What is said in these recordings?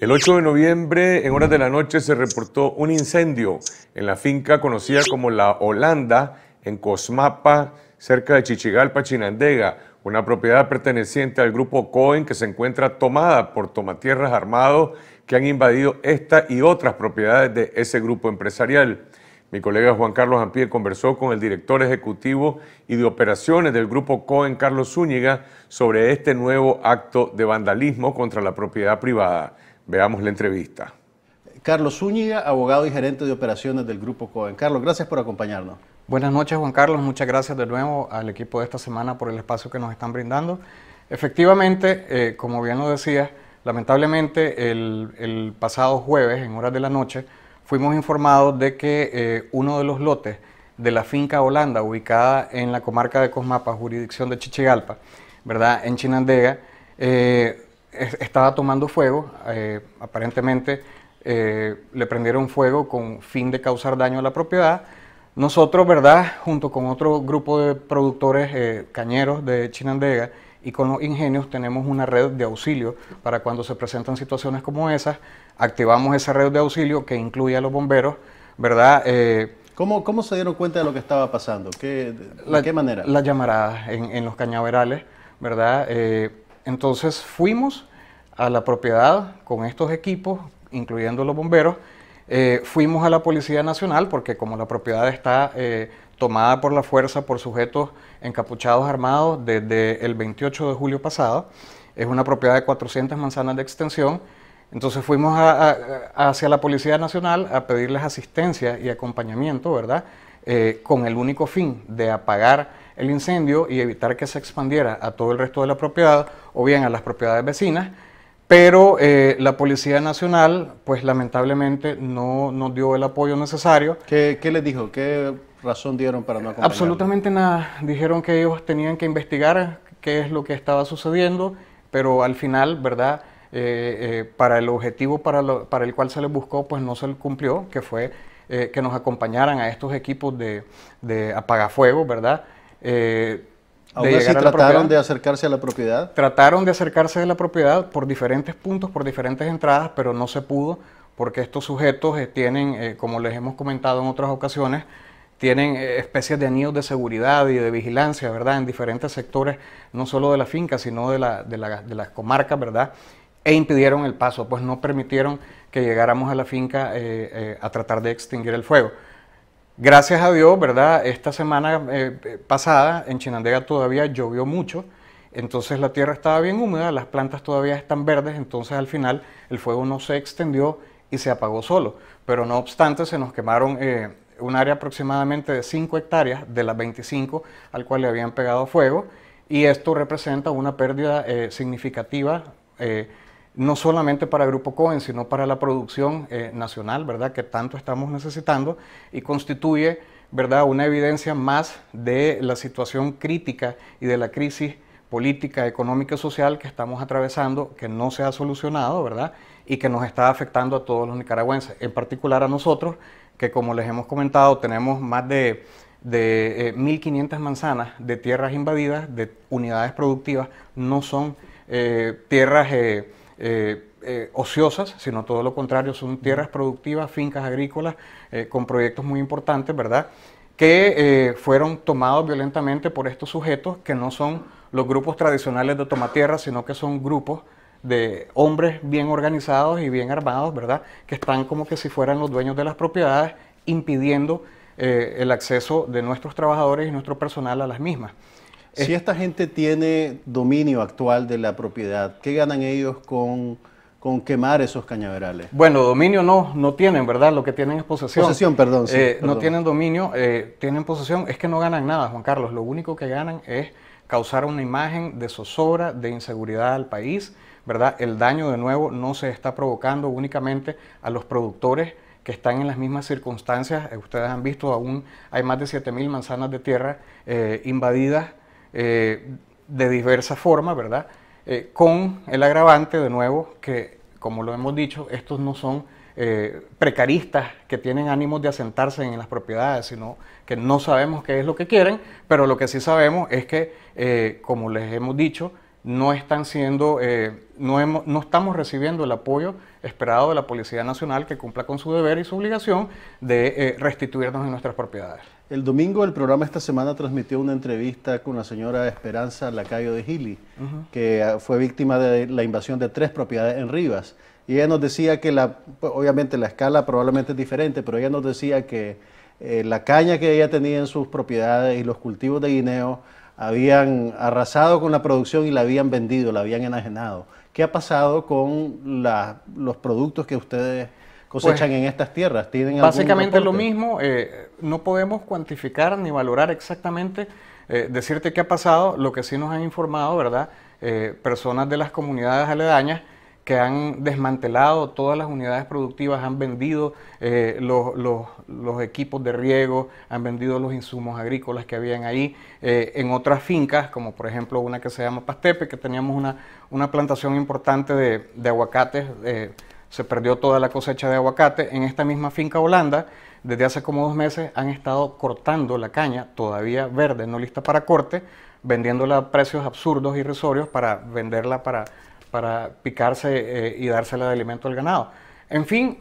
El 8 de noviembre, en horas de la noche, se reportó un incendio en la finca conocida como La Holanda, en Cosmapa, cerca de Chichigalpa, Chinandega, una propiedad perteneciente al grupo Cohen que se encuentra tomada por tomatierras armados que han invadido esta y otras propiedades de ese grupo empresarial. Mi colega Juan Carlos Ampie conversó con el director ejecutivo y de operaciones del grupo Cohen, Carlos Zúñiga, sobre este nuevo acto de vandalismo contra la propiedad privada. Veamos la entrevista. Carlos Zúñiga, abogado y gerente de operaciones del grupo Cohen. Carlos, gracias por acompañarnos. Buenas noches, Juan Carlos. Muchas gracias de nuevo al equipo de esta semana por el espacio que nos están brindando. Efectivamente, eh, como bien lo decía, lamentablemente el, el pasado jueves, en horas de la noche, fuimos informados de que eh, uno de los lotes de la finca Holanda, ubicada en la comarca de Cosmapa, jurisdicción de Chichigalpa, ¿verdad? en Chinandega, eh, estaba tomando fuego. Eh, aparentemente le prendieron fuego con fin de causar daño a la propiedad. Nosotros, ¿verdad? junto con otro grupo de productores cañeros de Chinandega, y con los ingenios tenemos una red de auxilio para cuando se presentan situaciones como esas. Activamos esa red de auxilio que incluye a los bomberos, ¿verdad? Eh, ¿Cómo, ¿Cómo, se dieron cuenta de lo que estaba pasando? ¿Qué, ¿De qué manera? Las llamaradas en, en, los cañaverales, ¿verdad? Eh, entonces fuimos a la propiedad con estos equipos, incluyendo los bomberos, eh, fuimos a la Policía Nacional porque como la propiedad está tomada por la fuerza por sujetos encapuchados armados desde el 28 de julio pasado. Es una propiedad de 400 manzanas de extensión. Entonces fuimos hacia la Policía Nacional a pedirles asistencia y acompañamiento, ¿verdad? Eh, con el único fin de apagar el incendio y evitar que se expandiera a todo el resto de la propiedad o bien a las propiedades vecinas. Pero eh, la Policía Nacional, pues lamentablemente no nos dio el apoyo necesario. ¿Qué, qué les dijo? ¿Qué razón dieron para no acompañar? Absolutamente nada. Dijeron que ellos tenían que investigar qué es lo que estaba sucediendo, pero al final, ¿verdad? Eh, eh, para el objetivo para, para, el cual se les buscó, pues no se les cumplió, que fue eh, que nos acompañaran a estos equipos de, de apagafuego, ¿verdad? ¿Aún así trataron de acercarse a la propiedad? Trataron de acercarse a la propiedad por diferentes puntos, por diferentes entradas, pero no se pudo porque estos sujetos tienen, como les hemos comentado en otras ocasiones, tienen eh, especies de anillos de seguridad y de vigilancia, ¿verdad? En diferentes sectores, no solo de la finca, sino de, la, de, la, de las comarcas, ¿verdad? E impidieron el paso, pues no permitieron que llegáramos a la finca eh, eh, a tratar de extinguir el fuego. Gracias a Dios, ¿verdad? Esta semana pasada en Chinandega todavía llovió mucho, entonces la tierra estaba bien húmeda, las plantas todavía están verdes, entonces al final el fuego no se extendió y se apagó solo. Pero no obstante se nos quemaron un área aproximadamente de 5 hectáreas de las 25 al cual le habían pegado fuego y esto representa una pérdida eh, significativa eh, no solamente para Grupo Cohen, sino para la producción eh, nacional, ¿verdad? Que tanto estamos necesitando y constituye, ¿verdad? Una evidencia más de la situación crítica y de la crisis política, económica y social que estamos atravesando, que no se ha solucionado, ¿verdad? Y que nos está afectando a todos los nicaragüenses, en particular a nosotros, que como les hemos comentado, tenemos más de, de 1.500 eh, manzanas de tierras invadidas, de unidades productivas, no son eh, tierras ociosas, sino todo lo contrario, son tierras productivas, fincas agrícolas, con proyectos muy importantes, ¿verdad? Que fueron tomados violentamente por estos sujetos que no son los grupos tradicionales de tomatierra, sino que son grupos de hombres bien organizados y bien armados, ¿verdad? Que están como que si fueran los dueños de las propiedades, impidiendo eh, el acceso de nuestros trabajadores y nuestro personal a las mismas. Si esta gente tiene dominio actual de la propiedad, ¿qué ganan ellos con, con quemar esos cañaverales? Bueno, dominio no, no tienen, ¿verdad? Lo que tienen es posesión. Posesión, perdón. Eh, no tienen dominio, eh, tienen posesión. Es que no ganan nada, Juan Carlos. Lo único que ganan es causar una imagen de zozobra, de inseguridad al país, ¿verdad? El daño de nuevo no se está provocando únicamente a los productores que están en las mismas circunstancias. Eh, ustedes han visto, aún hay más de 7.000 manzanas de tierra eh, invadidas eh, de diversa forma, ¿verdad? con el agravante, de nuevo, que, como lo hemos dicho, estos no son precaristas que tienen ánimos de asentarse en las propiedades, sino que no sabemos qué es lo que quieren, pero lo que sí sabemos es que, como les hemos dicho, no están siendo, eh, no, no estamos recibiendo el apoyo esperado de la Policía Nacional que cumpla con su deber y su obligación de eh, restituirnos en nuestras propiedades. El domingo el programa esta semana transmitió una entrevista con la señora Esperanza Lacayo de Gili, que ah, fue víctima de la invasión de tres propiedades en Rivas. Y ella nos decía que, la, pues, obviamente la escala probablemente es diferente, pero ella nos decía que eh, la caña que ella tenía en sus propiedades y los cultivos de guineo habían arrasado con la producción y la habían vendido, la habían enajenado. ¿Qué ha pasado con los productos que ustedes cosechan pues, en estas tierras? ¿Tienen básicamente lo mismo. Eh, no podemos cuantificar ni valorar exactamente, eh, decirte qué ha pasado. Lo que sí nos han informado, ¿verdad? Eh, personas de las comunidades aledañas que han desmantelado todas las unidades productivas, han vendido eh, los, equipos de riego, han vendido los insumos agrícolas que habían ahí. Eh, en otras fincas, como por ejemplo una que se llama Pastepe, que teníamos una, una plantación importante de, de aguacates, eh, se perdió toda la cosecha de aguacate. En esta misma finca Holanda, desde hace como dos meses, han estado cortando la caña, todavía verde, no lista para corte, vendiéndola a precios absurdos y irrisorios para venderla para para picarse eh, y dársela de alimento al ganado. En fin,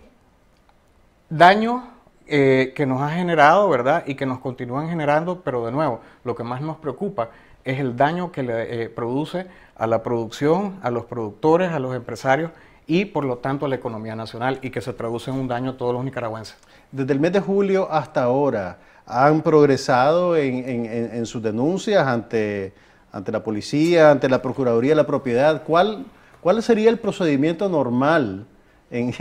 daño eh, que nos ha generado, ¿verdad? Y que nos continúan generando, pero de nuevo, lo que más nos preocupa es el daño que le eh, produce a la producción, a los productores, a los empresarios y por lo tanto a la economía nacional y que se traduce en un daño a todos los nicaragüenses. Desde el mes de julio hasta ahora, ¿han progresado en, sus denuncias ante, ante la policía, ante la Procuraduría de la Propiedad? ¿Cuál, ¿Cuál sería el procedimiento normal en,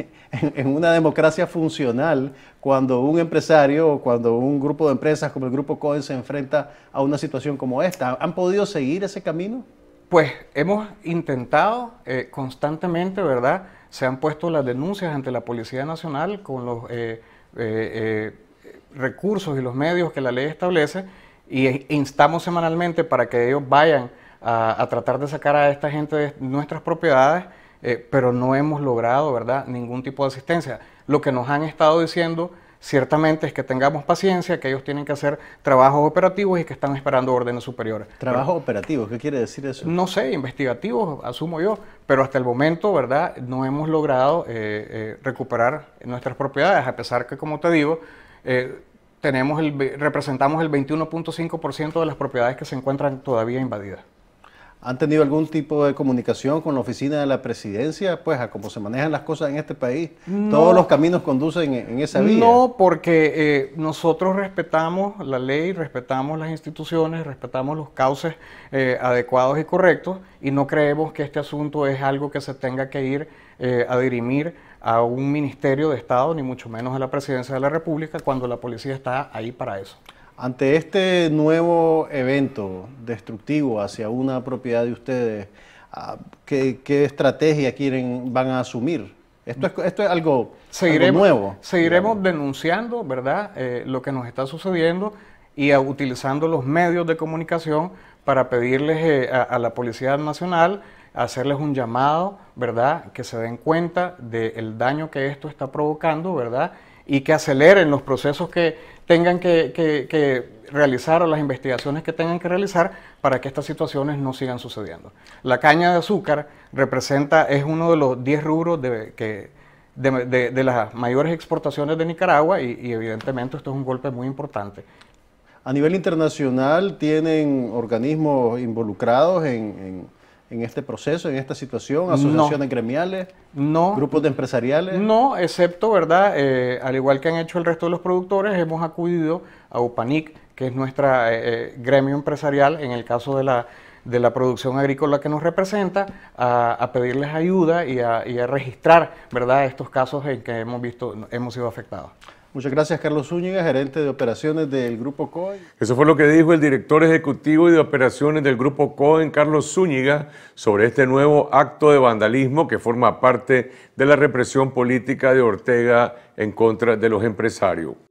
una democracia funcional cuando un empresario o cuando un grupo de empresas como el Grupo Cohen se enfrenta a una situación como esta? ¿Han podido seguir ese camino? Pues hemos intentado eh, constantemente, ¿verdad? Se han puesto las denuncias ante la Policía Nacional con los eh, eh, recursos y los medios que la ley establece y instamos semanalmente para que ellos vayan a, tratar de sacar a esta gente de nuestras propiedades, pero no hemos logrado, ¿verdad?, ningún tipo de asistencia. Lo que nos han estado diciendo ciertamente es que tengamos paciencia, que ellos tienen que hacer trabajos operativos y que están esperando órdenes superiores. ¿Trabajos operativos? ¿Qué quiere decir eso? No sé, investigativos, asumo yo, pero hasta el momento, ¿verdad?, no hemos logrado eh, eh, recuperar nuestras propiedades, a pesar que, como te digo, tenemos el, representamos el 21.5% de las propiedades que se encuentran todavía invadidas. ¿Han tenido algún tipo de comunicación con la oficina de la presidencia? Pues a cómo se manejan las cosas en este país. Todos los caminos conducen en, esa vía. No, porque eh, nosotros respetamos la ley, respetamos las instituciones, respetamos los cauces eh, adecuados y correctos y no creemos que este asunto es algo que se tenga que ir eh, a dirimir a un ministerio de Estado, ni mucho menos a la presidencia de la República, cuando la policía está ahí para eso. Ante este nuevo evento destructivo hacia una propiedad de ustedes, ah, ¿qué, estrategia quieren, van a asumir? Esto es, esto es algo, nuevo. Seguiremos denunciando, ¿verdad?, eh, lo que nos está sucediendo y utilizando los medios de comunicación para pedirles eh, a, la Policía Nacional hacerles un llamado, ¿verdad? Que se den cuenta del daño que esto está provocando, ¿verdad? Y que aceleren los procesos que tengan que, realizar o las investigaciones que tengan que realizar para que estas situaciones no sigan sucediendo. La caña de azúcar representa, es uno de los 10 rubros de, que, de, las mayores exportaciones de Nicaragua y, evidentemente esto es un golpe muy importante. A nivel internacional, ¿tienen organismos involucrados en este proceso, en esta situación? ¿Asociaciones gremiales? No. ¿Grupos de empresariales? No, excepto, ¿verdad? Eh, al igual que han hecho el resto de los productores, hemos acudido a UPANIC, que es nuestra eh, eh, gremio empresarial, en el caso de la, de la producción agrícola que nos representa, a, pedirles ayuda y a, y a registrar, ¿verdad?, estos casos en que hemos visto, hemos sido afectados. Muchas gracias, Carlos Zúñiga, gerente de operaciones del Grupo COEN. Eso fue lo que dijo el director ejecutivo de operaciones del Grupo COEN, Carlos Zúñiga, sobre este nuevo acto de vandalismo que forma parte de la represión política de Ortega en contra de los empresarios.